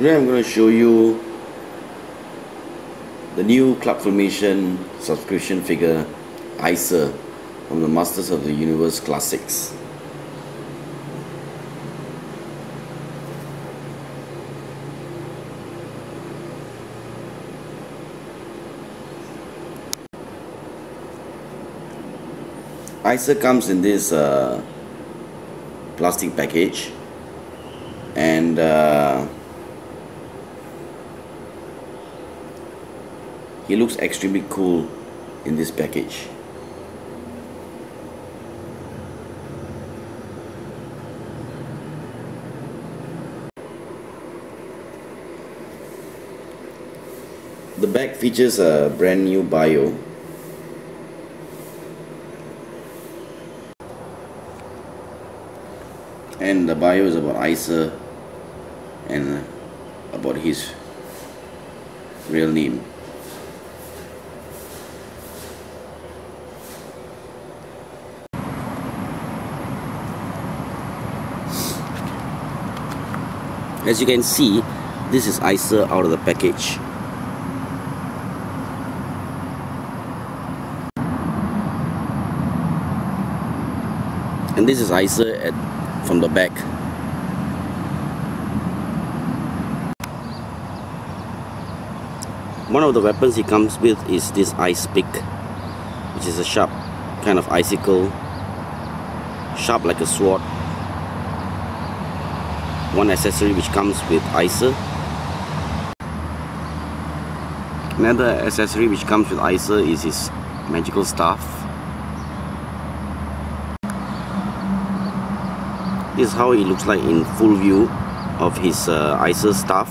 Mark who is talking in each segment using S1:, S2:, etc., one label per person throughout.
S1: Today I'm going to show you the new Club Filmation subscription figure Icer from the Masters of the Universe Classics. Icer comes in this uh, plastic package and uh, he looks extremely cool in this package the bag features a brand new bio and the bio is about Icer and about his real name. As you can see, this is Icer out of the package. And this is Icer at from the back. One of the weapons he comes with is this ice pick, which is a sharp kind of icicle, sharp like a sword. One accessory which comes with Icer. Another accessory which comes with Icer is his magical staff. This is how it looks like in full view of his uh, Icer staff.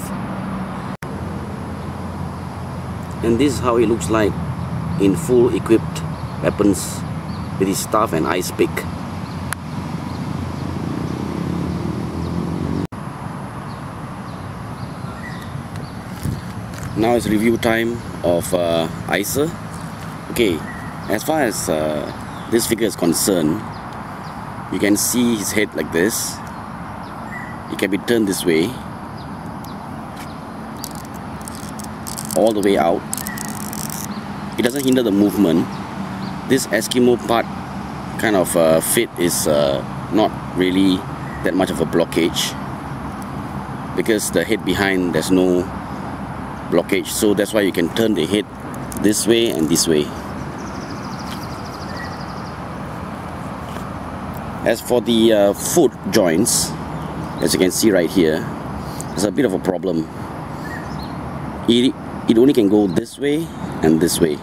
S1: And this is how it looks like in full equipped weapons with his staff and ice pick. Now it's review time of uh, Icer. Okay, as far as uh, this figure is concerned, you can see his head like this. It can be turned this way, all the way out. It doesn't hinder the movement. This Eskimo part kind of uh, fit is uh, not really that much of a blockage because the head behind there's no blockage. So that's why you can turn the head this way and this way. As for the uh, foot joints as you can see right here there's a bit of a problem. It, it only can go this way and this way.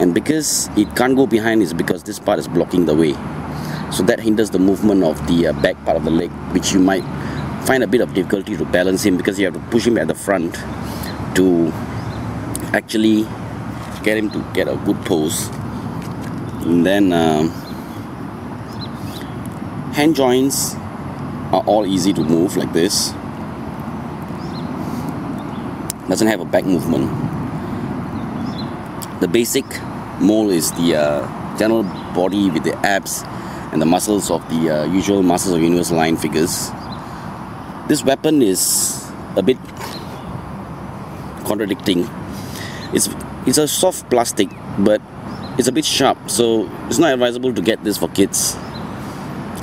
S1: And because it can't go behind is because this part is blocking the way. So that hinders the movement of the uh, back part of the leg which you might find a bit of difficulty to balance him because you have to push him at the front to actually get him to get a good pose and then uh, hand joints are all easy to move like this. Doesn't have a back movement. The basic mold is the uh, general body with the abs and the muscles of the uh, usual muscles of Universe line figures. This weapon is a bit contradicting. It's it's a soft plastic but it's a bit sharp so it's not advisable to get this for kids.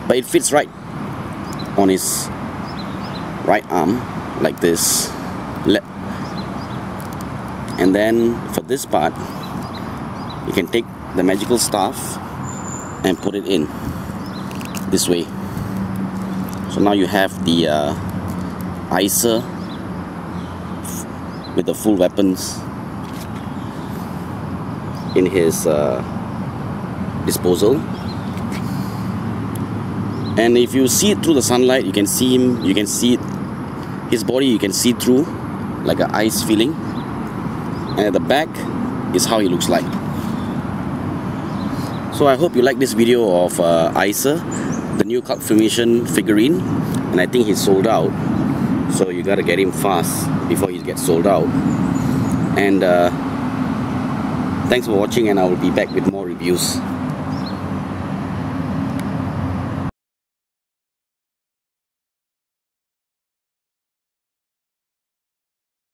S1: But it fits right on his right arm like this. And then for this part you can take the magical staff and put it in this way. So now you have the uh, Icer with the full weapons in his uh, disposal. And if you see it through the sunlight you can see him you can see it, his body you can see through like an ice feeling and at the back is how he looks like. So I hope you like this video of uh, Icer the new Club Filmation figurine. And I think he's sold out. So you gotta get him fast before he gets sold out. And uh, thanks for watching and I will be back with more reviews